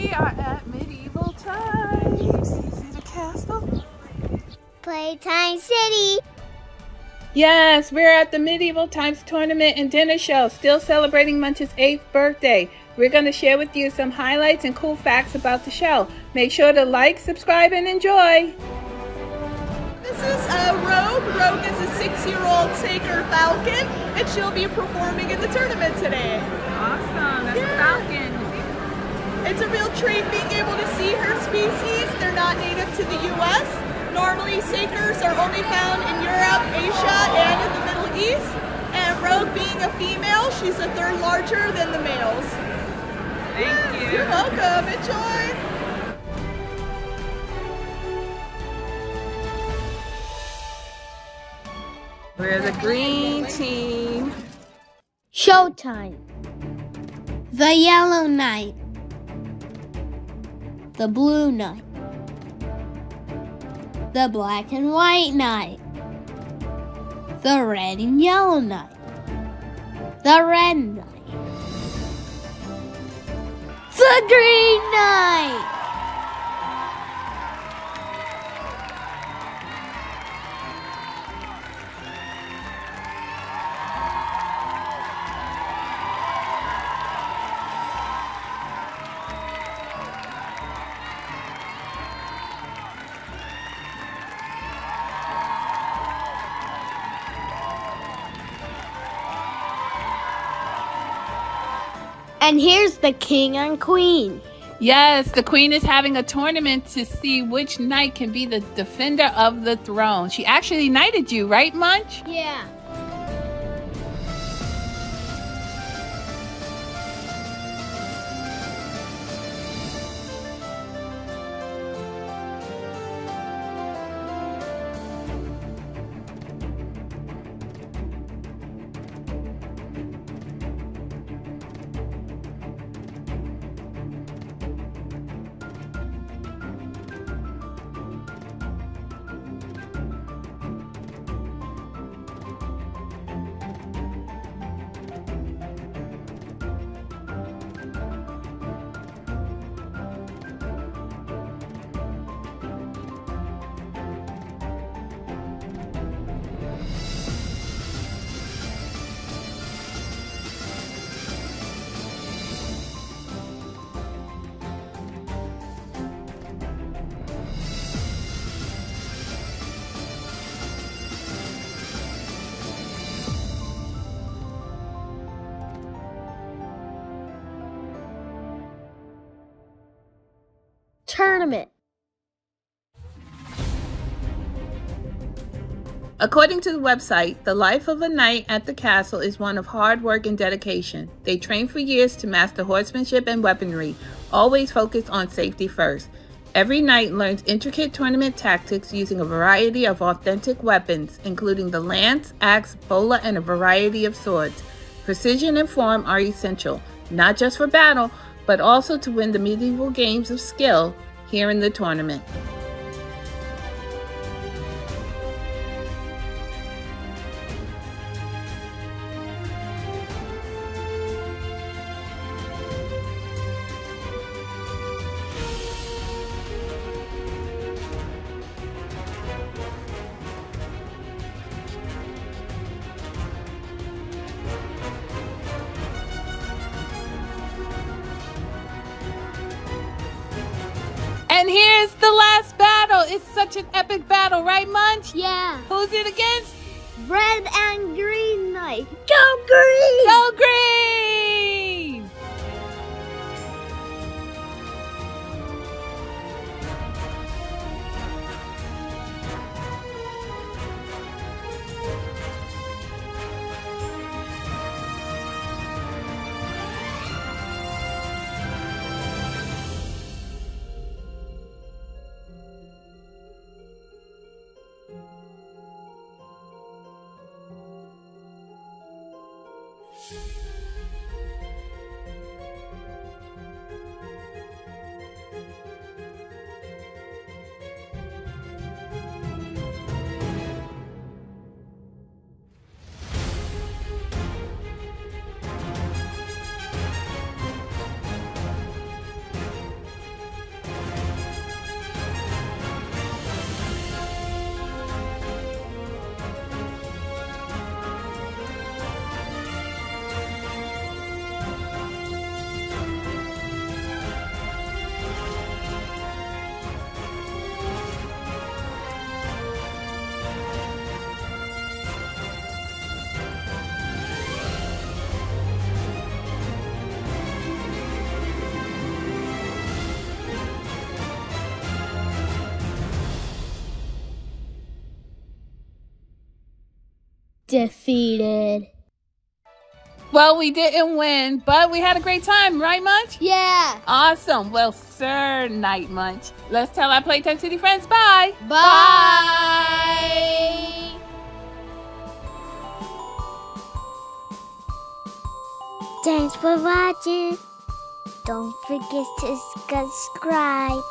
We are at Medieval Times. You see the castle? Playtime City. Yes, we're at the Medieval Times Tournament and Dinner Show, still celebrating Munch's 8th birthday. We're going to share with you some highlights and cool facts about the show. Make sure to like, subscribe, and enjoy. This is uh, Rogue. Rogue is a six-year-old Saker Falcon, and she'll be performing in the tournament today. Awesome. That's Yeah. a falcon. It's a real treat being able to see her species. They're not native to the U.S. Normally, Sakers are only found in Europe, Asia, and in the Middle East. And Rogue being a female, she's a third larger than the males. Thank you. You're welcome. Enjoy. We're the green team. Showtime. The Yellow Knight. The Blue Knight. The Black and White Knight. The Red and Yellow Knight. The Red Knight. The Green Knight. And here's the King and Queen. Yes, the queen is having a tournament to see which knight can be the defender of the throne. She actually knighted you, right, Munch? Yeah. Tournament. According to the website, the life of a knight at the castle is one of hard work and dedication. They train for years to master horsemanship and weaponry, always focused on safety first. Every knight learns intricate tournament tactics using a variety of authentic weapons, including the lance, axe, bola, and a variety of swords. Precision and form are essential, not just for battle, but also to win the medieval games of skill here in the tournament. And here's the last battle. It's such an epic battle, right, Munch? Yeah. Who's it against? Red and Green Knight. Go Green! Go Green! Defeated. Well, we didn't win, but we had a great time, right, Munch? Yeah. Awesome. Well, sir, Knight Munch. Let's tell our Playtime City friends bye. Bye. Thanks for watching. Don't forget to subscribe.